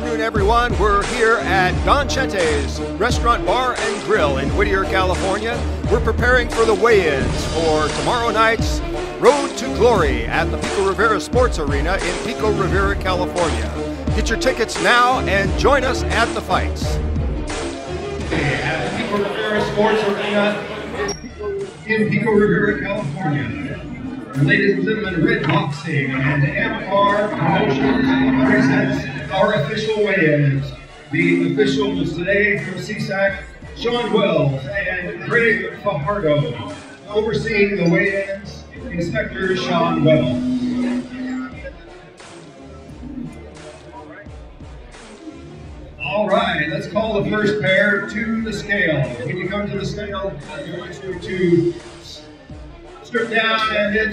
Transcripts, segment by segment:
afternoon, everyone. We're here at Don Chente's Restaurant, Bar, and Grill in Whittier, California. We're preparing for the weigh-ins for tomorrow night's Road to Glory at the Pico Rivera Sports Arena in Pico Rivera, California. Get your tickets now and join us at the fights. At the Pico Rivera Sports Arena in Pico Rivera, California. Ladies and gentlemen, Red Boxing and MR Promotions presents our official weigh-ins. The officials today from CSAC, Sean Wells and Craig Fajardo. Overseeing the weigh-ins, Inspector Sean Wells. All right, let's call the first pair to the scale. When you come to the scale, I want you to strip down and then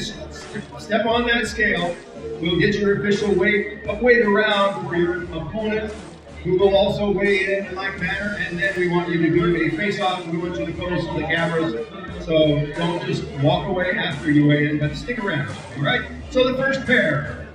step on that scale. We'll get your official weight, weight around for your opponent, who will also weigh in in like manner, and then we want you to do a face-off. We want you to pose to the cameras, so don't just walk away after you weigh in, but stick around, all right? So the first pair.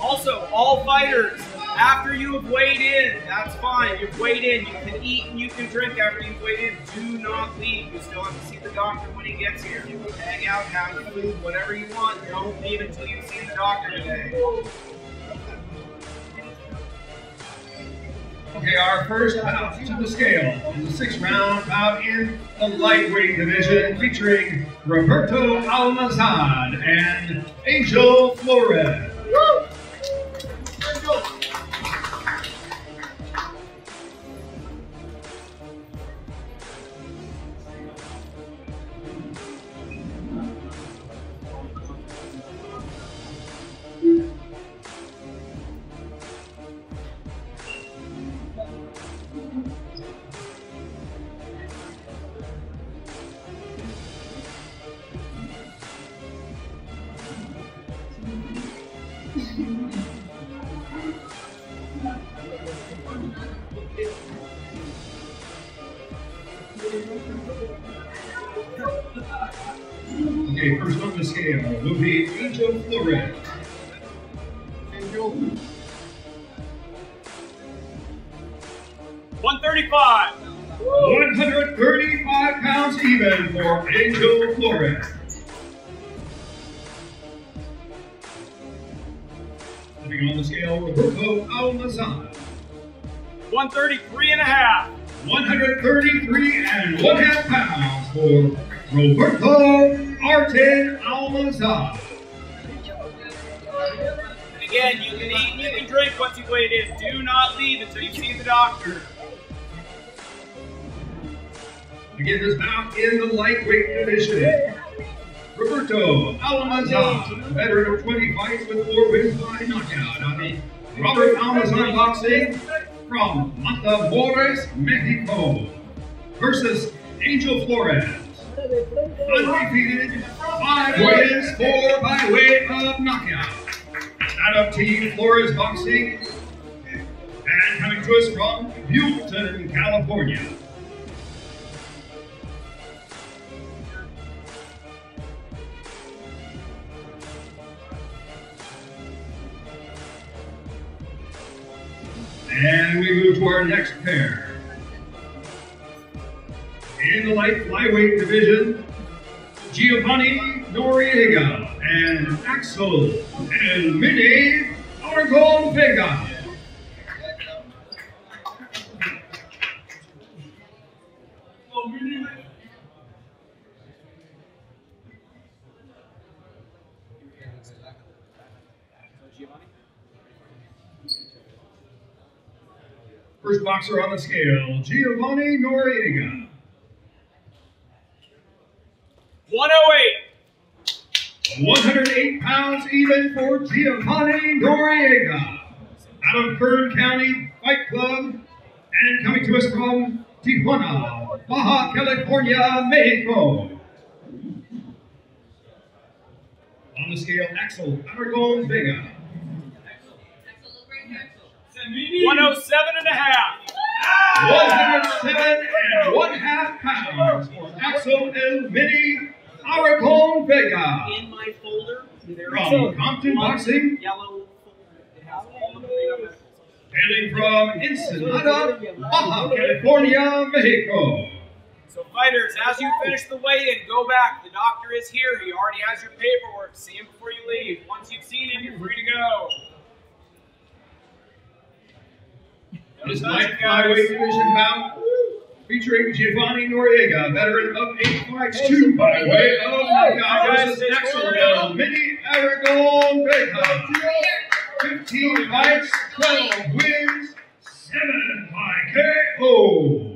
Also, all fighters, after you have weighed in, that's fine. You've weighed in. You can eat and you can drink after you've weighed in. Do not leave. You still have to see the doctor when he gets here. You can hang out, have food, whatever you want. Don't leave until you see the doctor today. Okay, our first bout to the scale is a six-round bout in the lightweight division featuring Roberto Almazan and Angel Flores. First scale will be Angel Flores. Angel. 135. 135 pounds even for Angel Flores. Stepping on the scale, Roberto Almazan. 133 and a half. 133 and one half pounds for Roberto Artin Almazan. And again, you can eat and you can drink once you weighed in. Do not leave until you see the doctor. Again, this bout in the lightweight division. Roberto Almazan, veteran of 20 fights with four wins by knockout on the Robert Almazan Boxing from Matamoros, Mexico, versus Angel Flores. Undefeated, five wins, four by way of knockout. Out of Team Flores Boxing, and coming to us from Buellton, California. And we move to our next pair. In the light flyweight division, Giovanni Noriega and Axel and Mini Aragon Vega. Oh, First boxer on the scale, Giovanni Noriega. 108. 108 pounds even for Giovanni Noriega. Out of Kern County Fight Club and coming to us from Tijuana, Baja California, Mexico. On the scale, Axel Aragon Vega. 107 and a half. 107 and one half pounds for Axel El Mini Aragon Vega. In my folder, there is From Compton Boxing, yellow folder. It has all the Hailing from Ensenada, Baja California, Mexico. So fighters, as you finish the weigh-in, go back. The doctor is here. He already has your paperwork. See him before you leave. Once you've seen him, you're free to go. This light flyweight division bout featuring Giovanni Noriega, veteran of eight fights, two by way of knockout versus Axel Mini Aragon Vega. 15 fights, 12 wins, 7 by KO.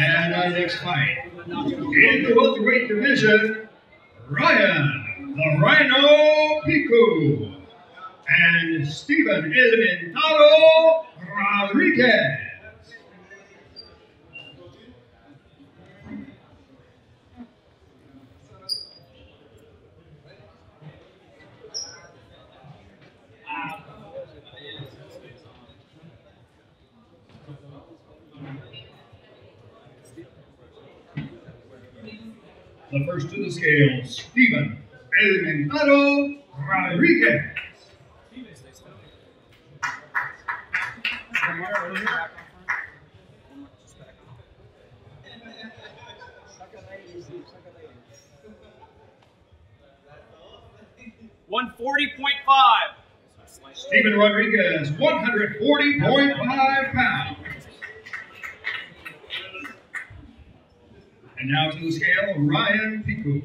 And our next fight, in the welterweight division, Ryan, the Rhino Piku, and Stephen Elementado Rodriguez. The first to the scale, Stephen Elementado Rodriguez. One forty point five. Stephen Rodriguez, 140.5 pounds. And now to the scale, Ryan Piku.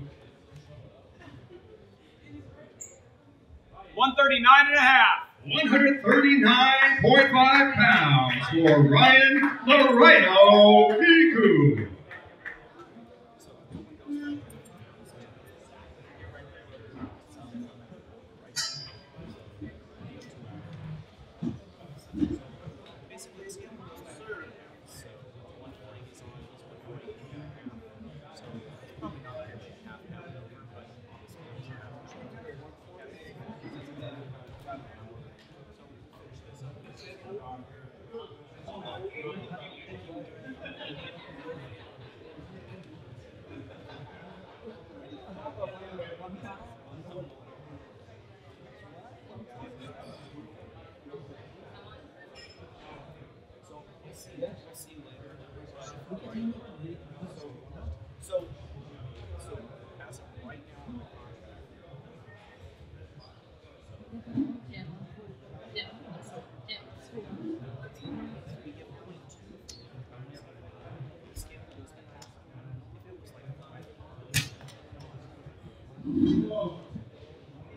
139 and a half. 139.5 pounds for Ryan the Rhino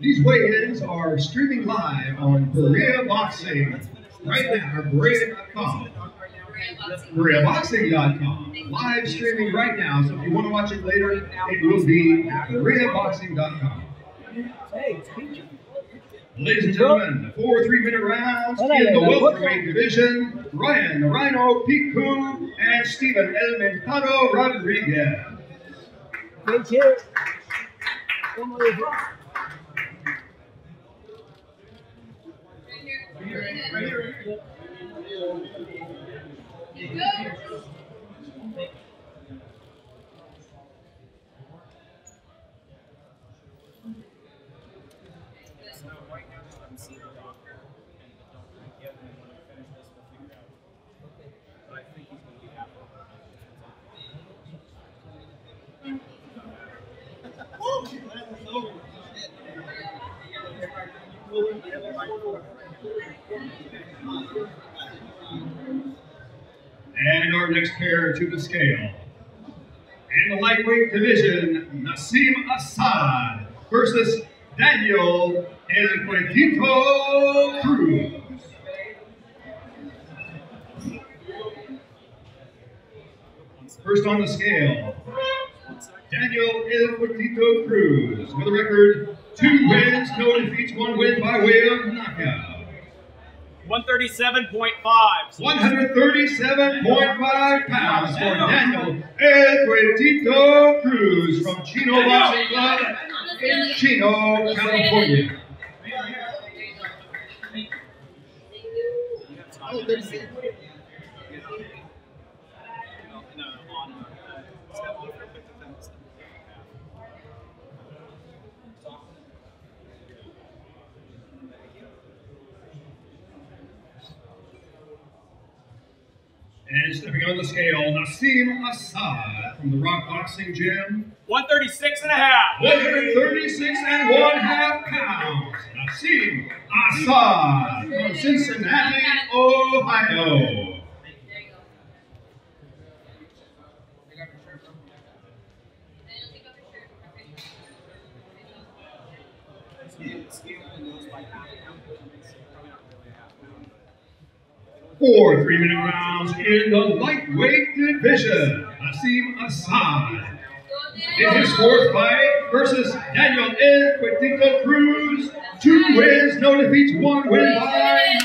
These weigh-ins are streaming live on Korea Boxing right now, or Korea.com. KoreaBoxing.com. Live streaming right now, so if you want to watch it later, it will be at KoreaBoxing.com. Ladies and gentlemen, four three-minute rounds in the welterweight division. Ryan the Rhino Piku and Stephen Elementado Rodriguez. Thank you. So right now I'm seeing the doctor, and the doctor again, and when I finish this, we'll figure out. But I think he's going to be happy. And our next pair to the scale. In the lightweight division, Nassim Assad versus Daniel El Cuentito Cruz. First on the scale, Daniel El Cuentito Cruz with a record two wins, no defeats, one win by way of knockout. 137.5. 137.5 pounds for Daniel El Cuentito Cruz from Chino Boxing Club in Chino, California. And stepping on the scale, Nassim Assad from the Rock Boxing Gym. 136 and a half. 136 and one half pounds. Nassim Assad from Cincinnati, Ohio. Four three-minute rounds in the lightweight division. Nassim Assad in his fourth fight versus Daniel El Cuentito Cruz. Two wins, no defeats, one win by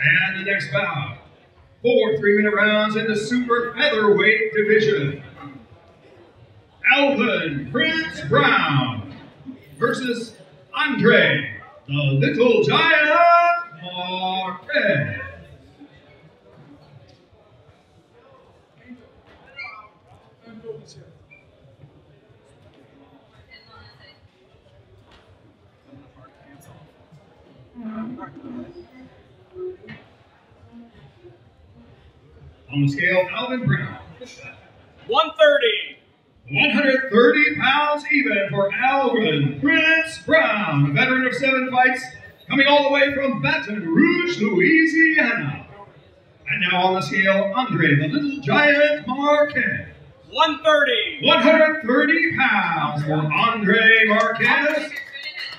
And the next bout. Four three-minute rounds in the super featherweight division. Alvin Prince Brown versus Andre, the Little Giant Marquez. On the scale, Alvin Brown. 130. 130 pounds even for Alvin Prince Brown, a veteran of seven fights, coming all the way from Baton Rouge, Louisiana. And now on the scale, Andre the Little Giant Marquez. 130. 130 pounds for Andre Marquez.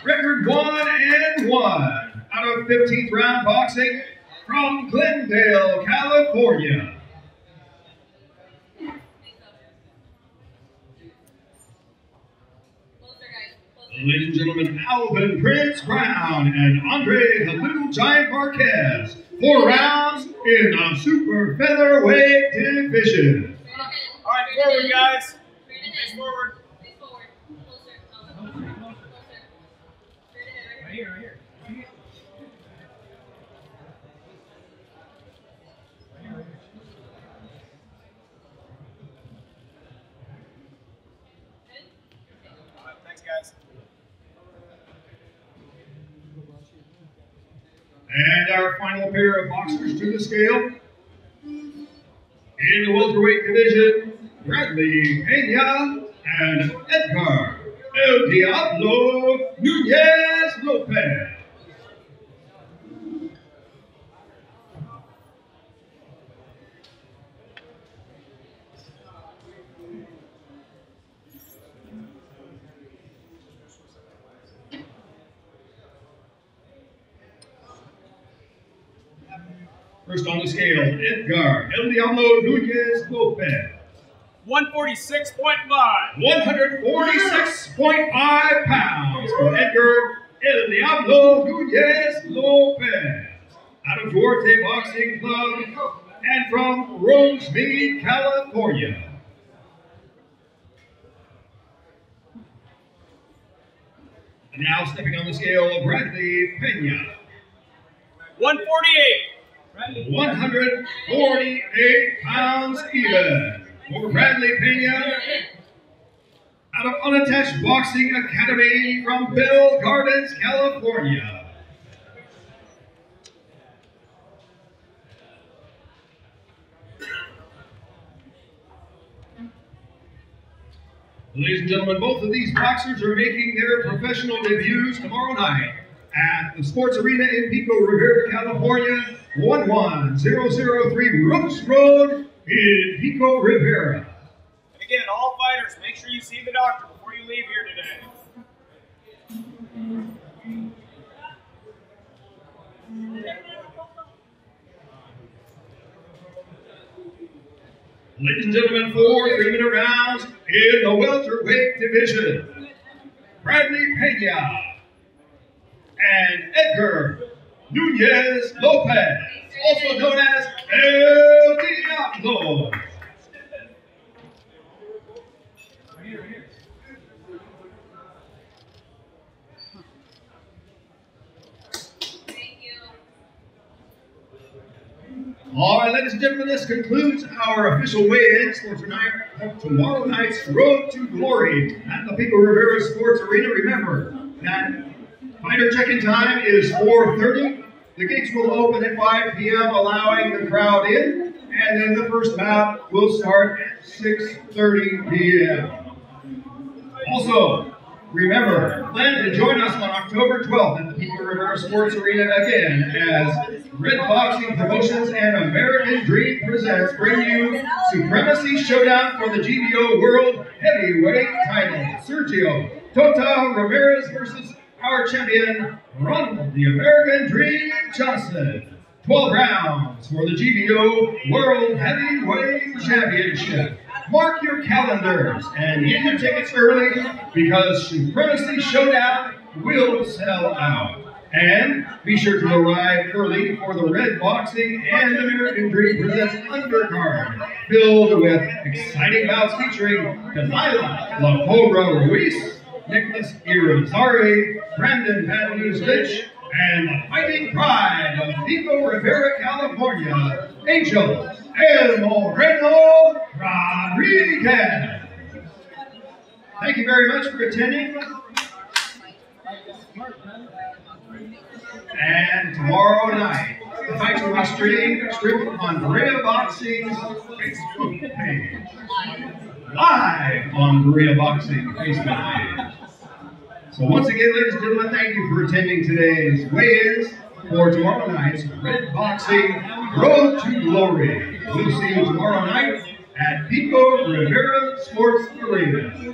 Record one and one of 15th round boxing from Glendale, California. Ladies and gentlemen, Alvin Prince Brown and Andre the Little Giant Marquez. Four rounds in the super featherweight division. All right, forward, guys. Face forward. Right here, right here. All right, thanks, guys. And our final pair of boxers to the scale. In the welterweight division, Bradley Pena and Edgar El Diablo Nunez Lopez. First on the scale, Edgar El Diablo Nunez Lopez. 146.5. 146.5 pounds for Edgar El Diablo Nunez Lopez out of Duarte Boxing Club and from Rosemead, California. And now stepping on the scale, Bradley Pena. 148. 148 pounds even. For Bradley Pena. Out of Unattached Boxing Academy from Bell Gardens, California. Ladies and gentlemen, both of these boxers are making their professional debuts tomorrow night at the Sports Arena in Pico Rivera, California, 11003 Rooks Road in Pico Rivera. And again, all fighters, make sure you see the doctor before you leave here today. Ladies and gentlemen, four three-minute rounds in the welterweight division. Bradley Pena and Edgar Nunez Lopez, also known as El Diablo. All right, ladies and gentlemen, this concludes our official weigh-ins for tonight, tomorrow night's Road to Glory at the Pico Rivera Sports Arena. Remember that fighter check-in time is 4:30. The gates will open at 5 p.m., allowing the crowd in, and then the first bout will start at 6:30 p.m. Also, remember, plan to join us on October 12th at the Pico Rivera Sports Arena again as Red Boxing Promotions and American Dream Presents bring you Supremacy Showdown for the GBO World Heavyweight title. Sergio Total Ramirez versus our champion, Ronald the American Dream Johnson. 12 rounds for the GBO World Heavyweight Championship. Mark your calendars and get your tickets early because Supremacy Showdown will sell out. And be sure to arrive early for the Red Boxing and American Dream Presents Undercard, filled with exciting bouts featuring Delilah La Ruiz, Nicholas Irizarry, Brandon Matthews Litch, and the fighting pride of Pico Rivera, California, Angel El Moreno Rodriguez. Thank you very much for attending. And tomorrow night, the fights will be streamed, on Berea Boxing's Facebook page. Live on Berea Boxing Facebook page. So once again, ladies and gentlemen, thank you for attending today's weigh-ins for tomorrow night's Red Boxing Road to Glory. We'll see you tomorrow night at Pico Rivera Sports Arena.